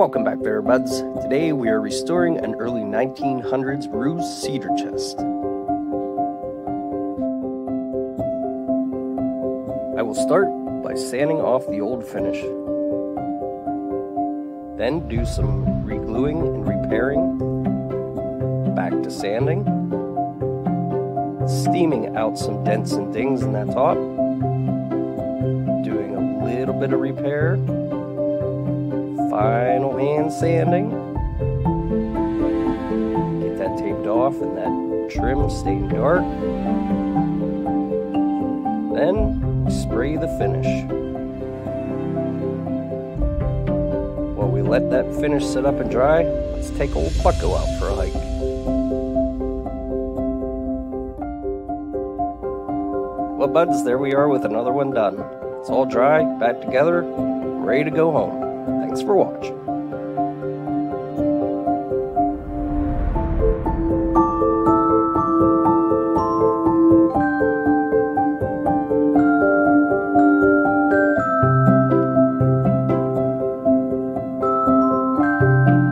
Welcome back there, buds. Today we are restoring an early 1900s Roos cedar chest. I will start by sanding off the old finish. Then do some regluing and repairing. Back to sanding. Steaming out some dents and dings in that top. Doing a little bit of repair final hand sanding. Get that taped off and that trim staying dark. Then spray the finish. While we let that finish sit up and dry, let's take old Bucko out for a hike. Well, buds, there we are with another one done. It's all dry, back together, ready to go home. Thanks for watching.